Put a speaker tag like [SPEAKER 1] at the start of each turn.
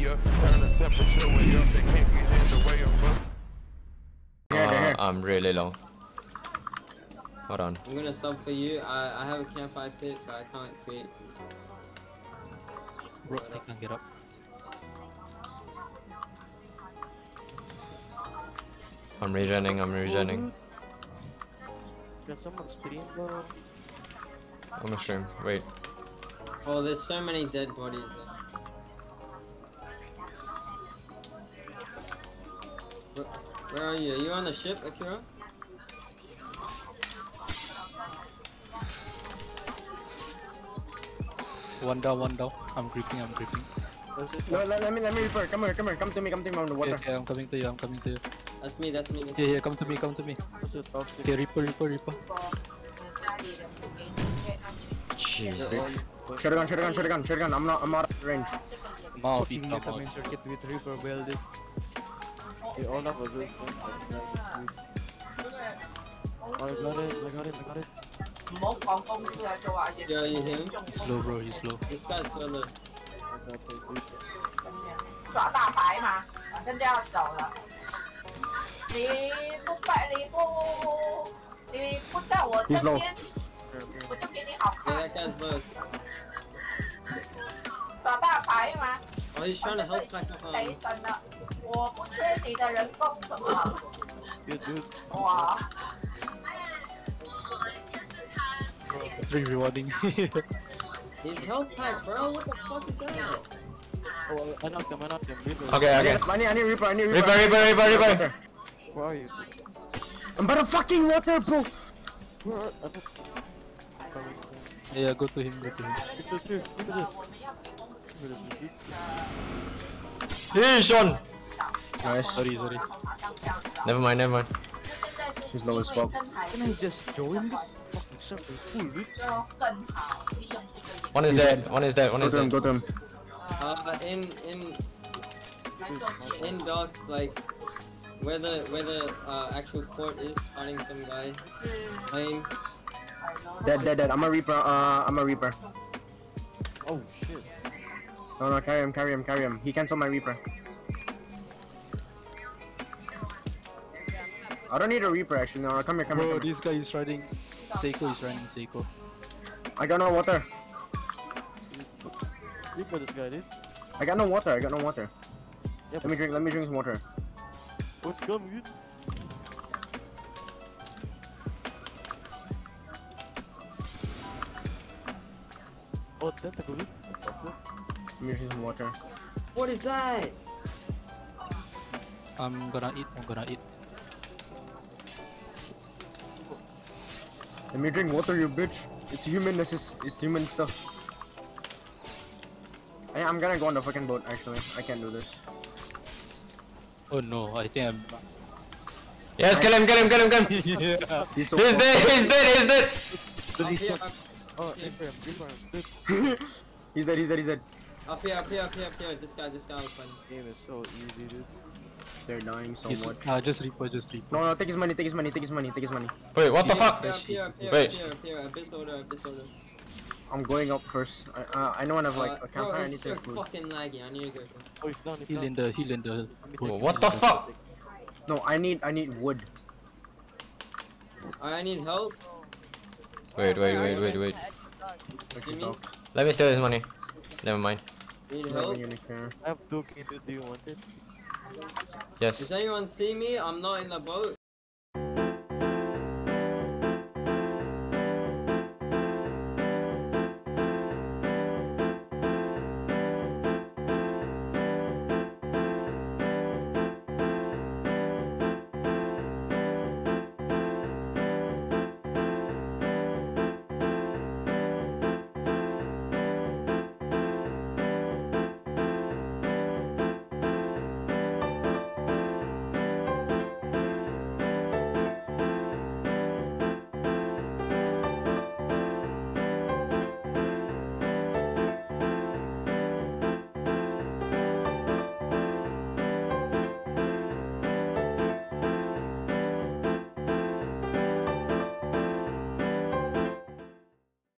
[SPEAKER 1] ya. Turn the temperature way up, they can't get in the way of us.
[SPEAKER 2] Uh, I'm really low. Hold on.
[SPEAKER 3] I'm gonna sub for you. I, I have a campfire pit, so I can't create.
[SPEAKER 4] Bro, I can't get up.
[SPEAKER 2] I'm regenning, I'm regenning.
[SPEAKER 5] Can someone stream bro?
[SPEAKER 2] I'm a stream. Wait.
[SPEAKER 3] Oh, there's so many dead bodies. There. Where, where are you? Are you on the ship, Akira?
[SPEAKER 4] One down, one down. I'm creeping, I'm creeping.
[SPEAKER 6] No, let, let me let me repair. Come here, come here, come to me, come to me on the water.
[SPEAKER 4] okay, okay, I'm coming to you, I'm coming to you.
[SPEAKER 3] That's me. That's me.
[SPEAKER 4] Yeah, yeah, come to me, come to me. Okay, Reaper, Reaper, Reaper.
[SPEAKER 6] Shotgun, shotgun, shotgun, shotgun. I'm not I'm not out of range.
[SPEAKER 4] I'm out of
[SPEAKER 5] Fucking
[SPEAKER 4] it, I'm
[SPEAKER 5] little
[SPEAKER 4] out.
[SPEAKER 5] main circuit with Reaper welded. They all have a good Oh, I got it, I got it, I got it.
[SPEAKER 3] Yeah, you him?
[SPEAKER 4] He's slow, bro, he's slow.
[SPEAKER 3] This guy's solo.
[SPEAKER 5] I got this Reaper.
[SPEAKER 7] 耍大牌嘛，反正就要走了。你不拜，你不，你不在我身
[SPEAKER 6] He's low.
[SPEAKER 7] 边，我就给你好
[SPEAKER 3] Yeah,
[SPEAKER 7] 看。
[SPEAKER 3] that guy's low.
[SPEAKER 7] 耍大牌嘛，
[SPEAKER 3] Oh, he's trying to help back up
[SPEAKER 7] 雷
[SPEAKER 3] on.
[SPEAKER 7] 神的，我不缺你的人工什么，
[SPEAKER 5] Good dude.
[SPEAKER 7] 哇，
[SPEAKER 4] Very rewarding.
[SPEAKER 3] He's health pack, bro. What the fuck is that?
[SPEAKER 5] Oh, I knocked him, I knocked him. Reaper.
[SPEAKER 2] Okay,
[SPEAKER 6] I
[SPEAKER 2] okay.
[SPEAKER 6] need, I need, I need reaper, I need
[SPEAKER 2] Reaper,
[SPEAKER 6] reaper.
[SPEAKER 2] Reaper, Reaper, Reaper!
[SPEAKER 5] Where are you?
[SPEAKER 6] I'm by the fucking water, bro.
[SPEAKER 5] Where are I'm not coming.
[SPEAKER 4] yeah, go to him, go to him.
[SPEAKER 2] Hey, Sean!
[SPEAKER 6] Nice.
[SPEAKER 4] Sorry, sorry.
[SPEAKER 2] Never mind, never mind.
[SPEAKER 6] He's low as fuck.
[SPEAKER 5] Can I just join?
[SPEAKER 7] One is dead,
[SPEAKER 2] one is dead, one is dead.
[SPEAKER 6] Go to him, go to him.
[SPEAKER 3] Uh, in, in... In docks, like, where the, where the uh, actual court is, hunting some guy. Lame.
[SPEAKER 6] Dead, dead, dead. I'm a reaper, uh, I'm a reaper.
[SPEAKER 5] Oh, shit.
[SPEAKER 6] No, no, carry him, carry him, carry him. He canceled my reaper. I don't need a reaper actually. No, come here, come here.
[SPEAKER 4] Bro,
[SPEAKER 6] Come here.
[SPEAKER 4] this guy is riding. Seiko is riding Seiko.
[SPEAKER 6] I got no water.
[SPEAKER 5] Reaper this guy, dude.
[SPEAKER 6] I got no water. I got no water.
[SPEAKER 5] Yeah,
[SPEAKER 6] Let me drink. Let me drink some water.
[SPEAKER 5] What's coming, dude? Oh, tentacle, dude. What the fuck?
[SPEAKER 6] Let me drink some water.
[SPEAKER 3] What is that?
[SPEAKER 4] I'm gonna eat, I'm gonna eat.
[SPEAKER 6] Let me drink water, you bitch. It's human. This is it's human stuff. I, I'm gonna go on the fucking boat. Actually, I can't do this.
[SPEAKER 4] Oh no, I think I'm.
[SPEAKER 2] Yes, kill him, kill him, kill him, kill him!
[SPEAKER 4] yeah.
[SPEAKER 6] He's so.
[SPEAKER 2] He's dead, he's dead, he's dead!
[SPEAKER 3] Up here,
[SPEAKER 5] Oh, Reaper, Reaper, dude.
[SPEAKER 6] he's dead. He's dead. He's dead.
[SPEAKER 3] Up here, up here, up here, up here. This guy, this guy was funny.
[SPEAKER 5] Game is so easy, dude.
[SPEAKER 6] They're dying so
[SPEAKER 4] He's,
[SPEAKER 6] much.
[SPEAKER 4] uh, just Reaper, just Reaper.
[SPEAKER 6] No, no, take his money. Take his money. Take his money. Take his money.
[SPEAKER 2] Wait, what the fuck?
[SPEAKER 3] Up here, up here,
[SPEAKER 2] Wait.
[SPEAKER 3] up here, up here. Abyss order, abyss order.
[SPEAKER 6] I'm going up first. I, uh, I know when I've like
[SPEAKER 3] Uh,
[SPEAKER 6] a
[SPEAKER 3] bro,
[SPEAKER 6] campfire. I need
[SPEAKER 3] it's
[SPEAKER 6] to
[SPEAKER 3] so fucking laggy. I need to go.
[SPEAKER 5] Oh, he's down, he's
[SPEAKER 4] Heal
[SPEAKER 5] down.
[SPEAKER 4] in the, heal in the.
[SPEAKER 2] Whoa, what the fuck?
[SPEAKER 6] No, I need I need wood.
[SPEAKER 3] I need help.
[SPEAKER 2] Wait, wait, wait, wait, wait.
[SPEAKER 3] Jimmy,
[SPEAKER 2] Let me steal his money. Never mind.
[SPEAKER 3] need help.
[SPEAKER 5] I have two K, dude. Do you want it?
[SPEAKER 2] Yes.
[SPEAKER 3] Does anyone see me? I'm not in the boat.